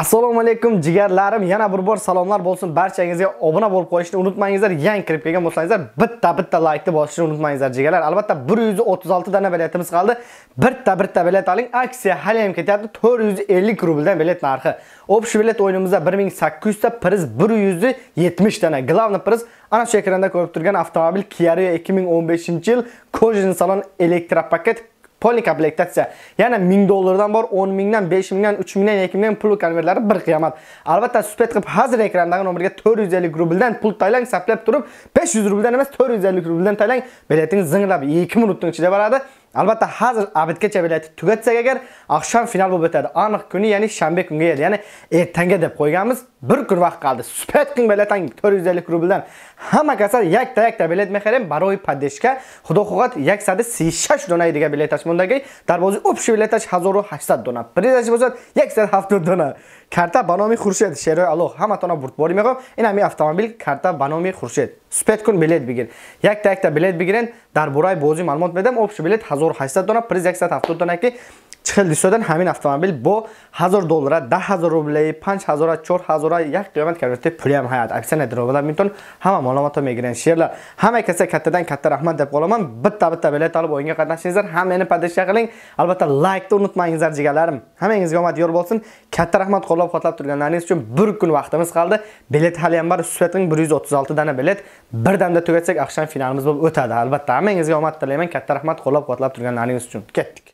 assalomu alaykum jigarlarim. Yana bir bor salomlar bo'lsin. Barchangizga obuna bo'lib qo'yishni unutmangizlar. Yangi kirib kelgan bo'lsangizlar bitta bitta laykni bosishni unutmangizlar jigarlar. Albatta 136 dona biletimiz qoldi bitta bitta bilet oling aksiya hali ham ketyapti. 450 rubldan bilet narxi. Общий bilet o'yinimizda 1800 ta priz 170 dona главный priz. Ana shu ekranda ko'rib turgan avtomobil Kia Rio 2015 yil kojin salon elektropaket Poli komplektatsiya. Yana 1000 dollardan bor, 10 mingdan, 5 mingdan, 3 mingdan, 2 mingdan pul konvertlari bir qiyomat. Albatta, supet qilib hozir ekrandagi nomerga 450 rubldan pul taylang, saplab turib, 500 rubldan emas, 450 rubldan taylang, biletingiz zinglab 2 minutning ichida boradi. Albatta, hozir abidgacha bileti tugatsak agar, oqshom final bo'lib o'tadi. Aniq kuni, ya'ni shanba kunga edi. Ya'ni ertanga deb qo'yganmiz. Bir kun vaqt qoldi. Supet qiling biletang 450 rubldan. Hamma kasal yakta yakta bilet mexerim baroy podeshka. Xudo xohlab 136 dona degan bilet achmondagi darvozi общий biletach 1800 dona. Prizachi bo'lsa 170 dona. карта ба номи хуршед шеърҳои аллоҳ ҳаматонро бурдборӣ меғоям ин ҳамин автомобил карта ба номи хуршед супед кун билет бигир якта якта билет бигирен дар бораи бозӣ маълумот медам обши билет 1800 дона приз 170 дона ки 46 ҳамин автомобил бо 1000 доллара 10000 рублаи 5000 4000 як қимат кардаи пули ҳам ҳаят аксияна даромада митон ҳама маълумотро мегирен шерла ҳама каса каттадан катта раҳмат деб همه битта битта билет олиб оинга қатнашдингизар ҳаммани падиша қилинг албатта лайкни унутмаңиздар жигарlarim hammangizga omad yor bo'lsin. Katta rahmat qo'llab quvvatlab turganlaringiz uchun bir kun vaqtimiz qoldi. Bilet hali ham bor. Suratning 136 dana bilet. Bir damda tugatsak finalimiz bo'lib o'tadi. Albatta hammangizga omad tilayman. Katta rahmat qo'llab quvvatlab turganlaringiz uchun. Ketdik.